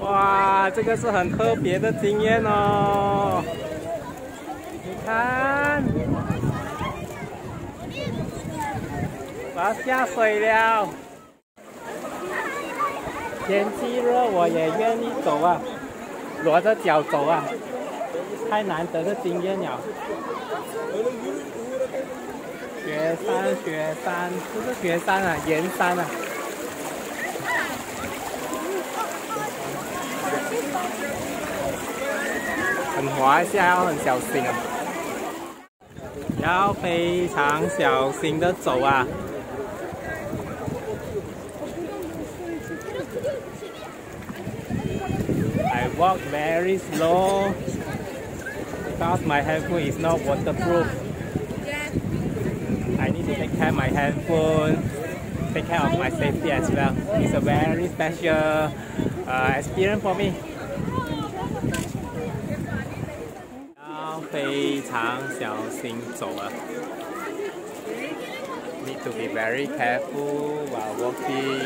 哇，这个是很特别的经验哦！你看，我要下水了。天气热，我也愿意走啊，裸着脚走啊，太难得的经验了。雪山，雪山，不是雪山啊，岩山啊。很滑下，要很小心啊，要非常小心的走啊。I walk very slow because my handphone is not waterproof. I need to take care of my handphone, take care of my safety as well. It's a very special uh, experience for me. 要非常小心走啊！Need to be very careful while walking.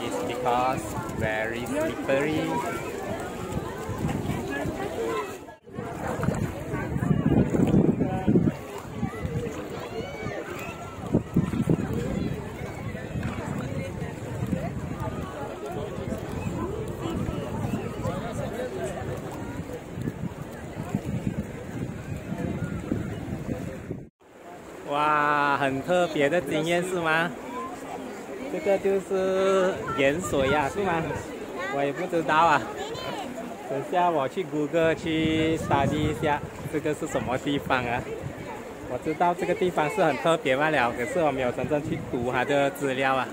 It's because very slippery. 哇，很特别的经验是吗？这个就是盐水呀，是吗？我也不知道啊。等下我去谷歌去查一下，这个是什么地方啊？我知道这个地方是很特别罢了，可是我没有真正去读它的资料啊。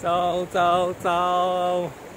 走走走。